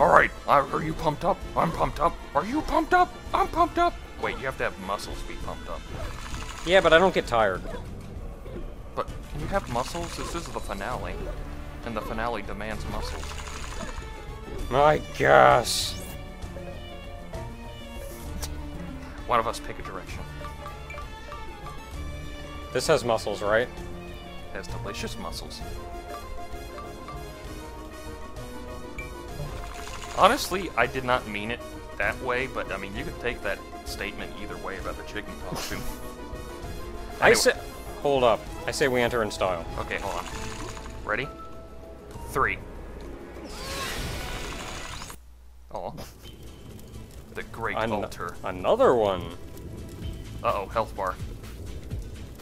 Alright, are you pumped up? I'm pumped up. Are you pumped up? I'm pumped up. Wait, you have to have muscles to be pumped up. Yeah, but I don't get tired. But can you have muscles? This is the finale. And the finale demands muscles. My gosh. One of us pick a direction. This has muscles, right? It has delicious muscles. Honestly, I did not mean it that way, but I mean, you could take that statement either way about the chicken costume. I Anyway. say. Hold up. I say we enter in style. Okay, hold on. Ready? Three. Oh. The Great An- Altar. Another one. Uh oh, health bar.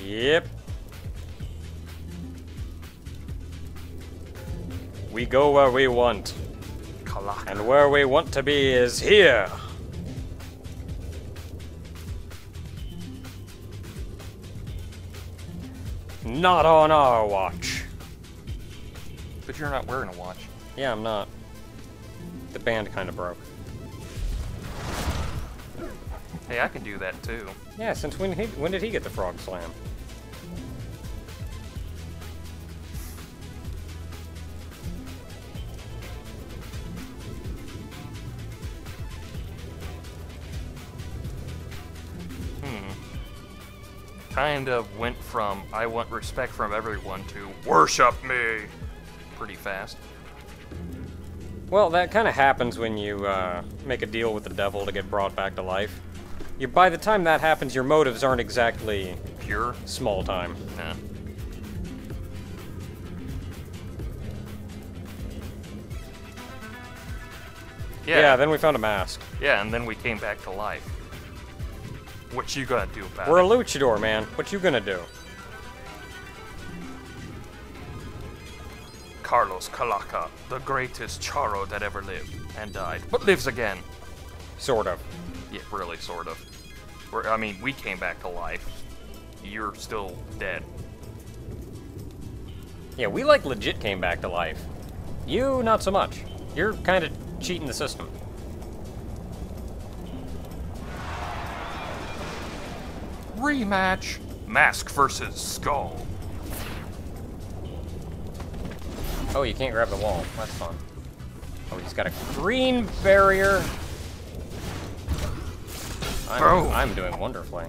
Yep. We go where we want, Calaca. and where we want to be is here. Not on our watch. But you're not wearing a watch. Yeah, I'm not. The band kind of broke. Hey, I can do that too. Yeah, since when he, when did he get the frog slam? Kind of went from I want respect from everyone to worship me pretty fast. Well, that kind of happens when you uh, make a deal with the devil to get brought back to life. You, by the time that happens, your motives aren't exactly Pure? small time. Nah. Yeah. Yeah, then we found a mask. yeah, and then we came back to life. What you gonna do about We're a luchador, man. What you gonna do? Carlos Calaca, the greatest Charro that ever lived and died, but lives again. Sort of. Yeah, really, sort of. We're, I mean, we came back to life. You're still dead. Yeah, we like legit came back to life. You, not so much. You're kind of cheating the system. Rematch. Mask versus Skull. Oh, you can't grab the wall. That's fun. Oh, he's got a green barrier. I'm, Bro. I'm doing wonderfully.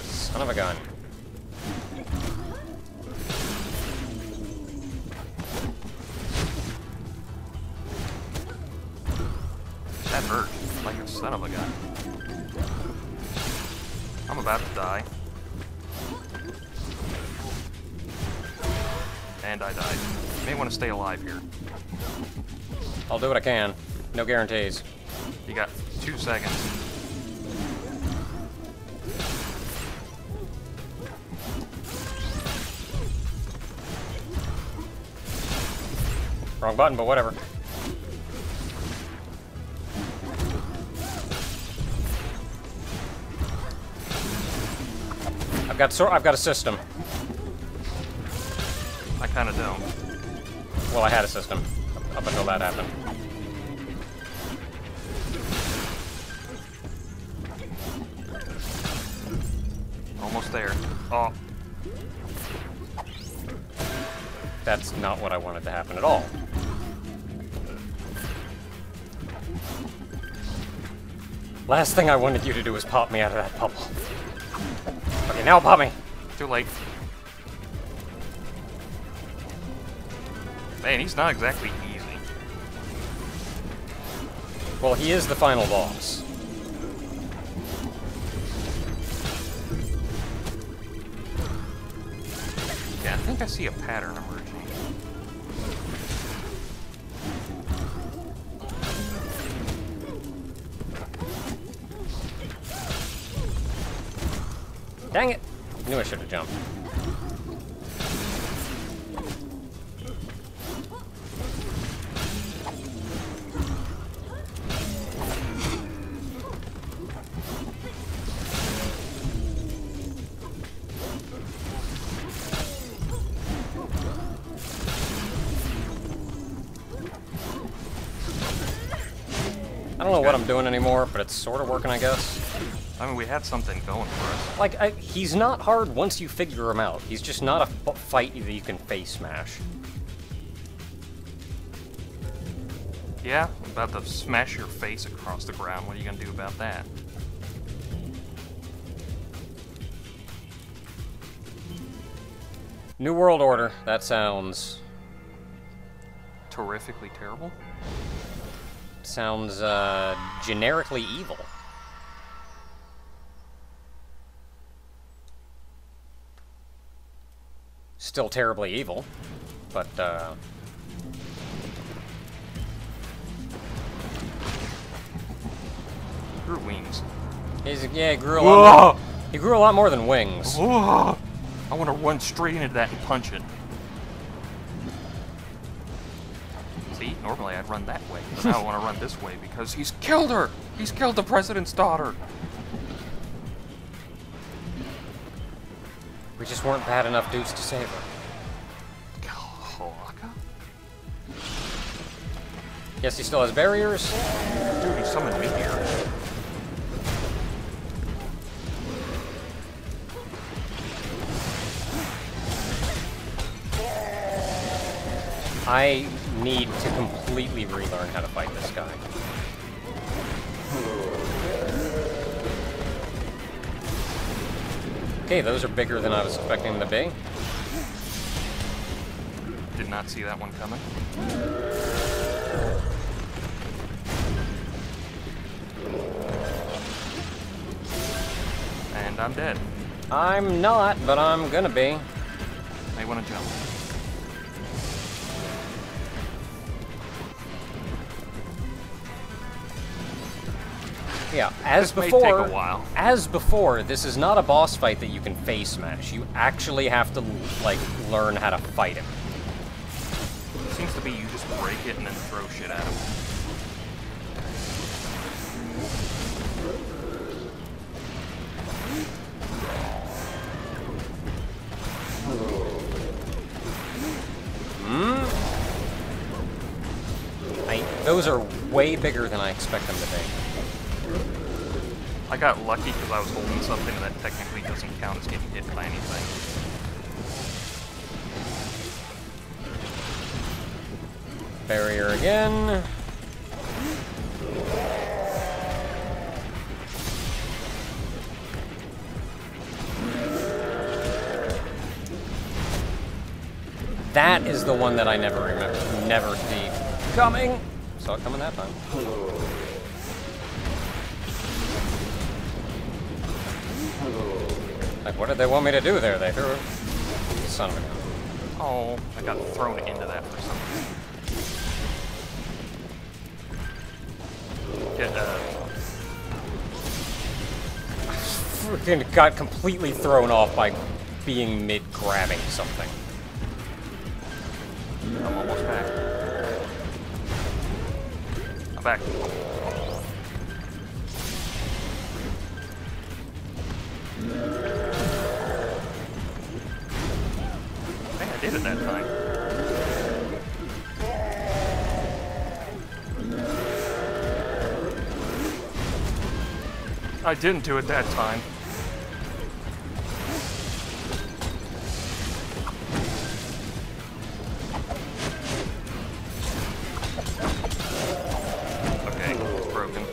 Son of a gun. That hurt. Like a son of a gun. I'm about to die. And I died. You may want to stay alive here. I'll do what I can. No guarantees. You got two seconds. Wrong button, but whatever. I've got sor- I've got a system. I kind of don't. Well, I had a system up until that happened. Almost there. Oh, That's not what I wanted to happen at all. Last thing I wanted you to do was pop me out of that bubble. Okay, now pop me. too late. Man, he's not exactly easy. Well, he is the final boss. Yeah, I think I see a pattern Dang it! I knew I should have jumped. I don't know what I'm doing anymore, but it's sort of working, I guess. I mean, we had something going for us. Like, I, he's not hard once you figure him out. He's just not a f- fight that you can face smash. Yeah, I'm about to smash your face across the ground. What are you gonna do about that? New World Order. That sounds Terrifically terrible? sounds uh, generically evil. Still terribly evil, but uh, Grew wings. he's yeah, he grew a lot. Whoa! More, he grew a lot more than wings. Whoa! I want to run straight into that and punch it. See, normally I'd run that way, but now I want to run this way because he's killed her! He's killed the president's daughter! Just weren't bad enough dudes to save her. Yes, he still has barriers. Dude, he summoned me here. I need to completely relearn how to fight this guy. Okay, those are bigger than I was expecting them to be. Did not see that one coming. And I'm dead. I'm not, but I'm gonna be. May want to jump. Yeah, as This before, a while. as before, this is not a boss fight that you can face smash. You actually have to like learn how to fight him. Seems to be you just break it and then throw shit at him. Hmm? I, those are way bigger than I expect them to be. I got lucky because I was holding something that technically doesn't count as getting hit by anything. Barrier again. That is the one that I never remember, never see coming. Saw it coming that time. Like, what did they want me to do there? They threw. a Son of a gun. Oh, I got thrown into that for some reason. Get, uh, Freaking got completely thrown off by being mid grabbing something. I'm almost back. I'm back. Hey, I did it that time. I didn't do it that time. Okay, it's broken.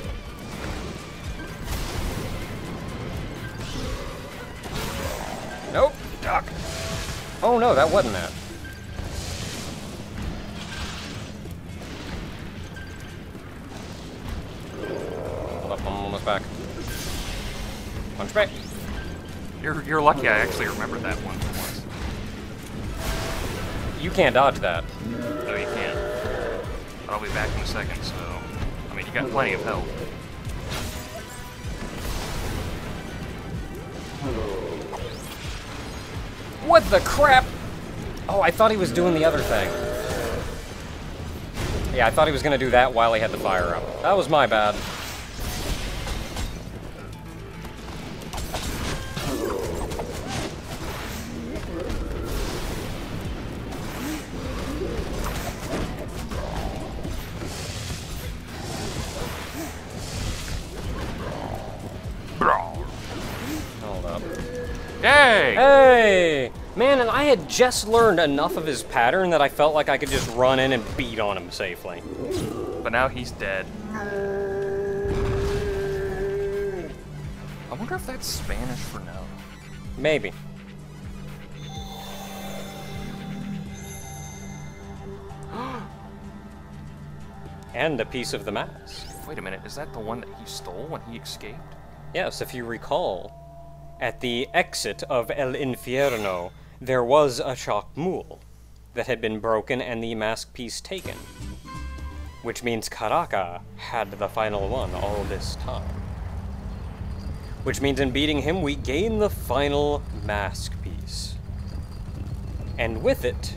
Nope. Duck. Oh no, that wasn't that. Back. Punch back. You're, you're lucky I actually remembered that one once. You can't dodge that. No, you can't. But I'll be back in a second, so... I mean, you got plenty of health. What the crap? Oh, I thought he was doing the other thing. Yeah, I thought he was gonna do that while he had the fire up. That was my bad. I had just learned enough of his pattern that I felt like I could just run in and beat on him safely. But now he's dead. I wonder if that's Spanish for no. Maybe. and a piece of the mask. Wait a minute, is that the one that he stole when he escaped? Yes, if you recall, at the exit of El Infierno, there was a Chac Mool that had been broken and the mask piece taken. Which means Calaca had the final one all this time. Which means in beating him, we gain the final mask piece. And with it,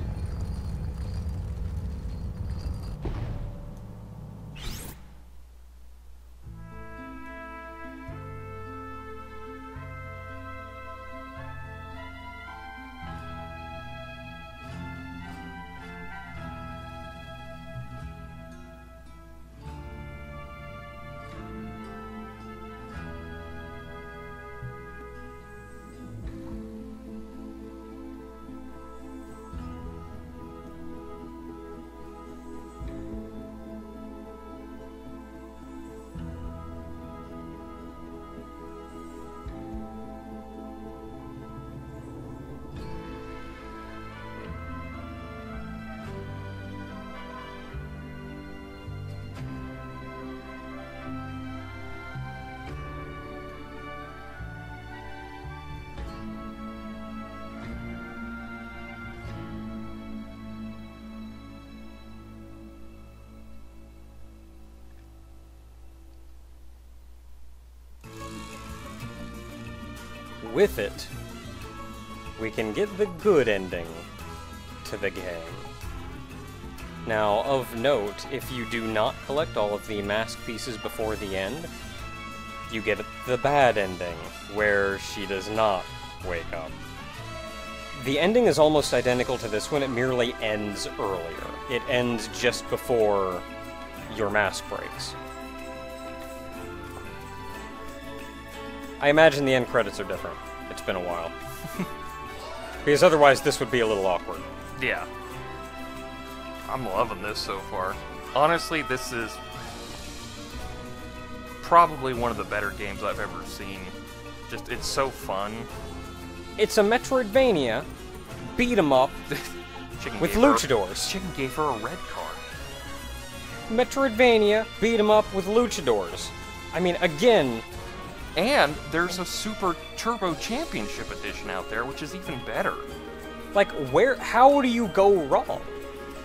with it, we can get the good ending to the game. Now, of note, if you do not collect all of the mask pieces before the end, you get the bad ending, where she does not wake up. The ending is almost identical to this one, it merely ends earlier. It ends just before your mask breaks. I imagine the end credits are different. It's been a while. because otherwise, this would be a little awkward. Yeah. I'm loving this so far. Honestly, this is probably one of the better games I've ever seen. Just, it's so fun. It's a Metroidvania, beat 'em up, with her- luchadors. Chicken gave her a red card. Metroidvania, beat 'em up with luchadors. I mean, again, And there's a Super Turbo Championship Edition out there, which is even better. like, where, how do you go wrong?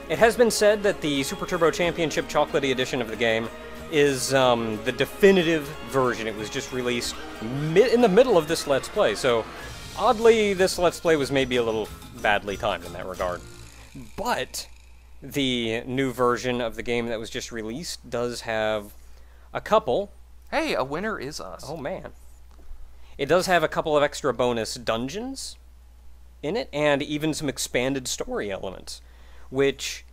It has been said that the Super Turbo Championship Chocolatey edition of the game is um, the definitive version. It was just released in the middle of this Let's Play, so oddly, this Let's Play was maybe a little badly timed in that regard. But the new version of the game that was just released does have a couple Hey, a winner is us. Oh man. It does have a couple of extra bonus dungeons in it and even some expanded story elements, which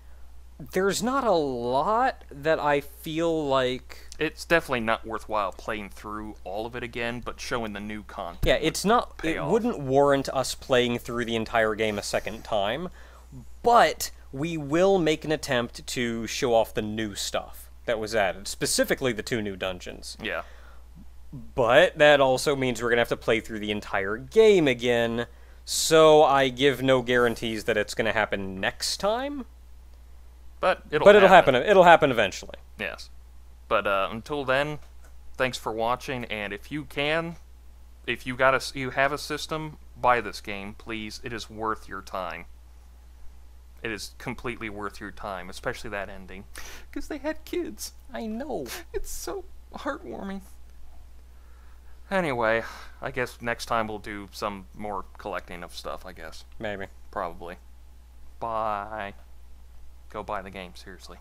there's not a lot that I feel like It's definitely not worthwhile playing through all of it again, but showing the new content. yeah, it's not pay it off. wouldn't warrant us playing through the entire game a second time, but we will make an attempt to show off the new stuff that was added, specifically the two new dungeons. Yeah. But that also means we're going to have to play through the entire game again, so I give no guarantees that it's going to happen next time. But it'll but it'll happen. It'll happen eventually. Yes. But uh, until then, thanks for watching. And if you can, if you got a you have a system, buy this game, please. It is worth your time. It is completely worth your time, especially that ending, because they had kids. I know. It's so heartwarming. Anyway, I guess next time we'll do some more collecting of stuff. I guess Maybe. probably. Bye. Go buy the game seriously.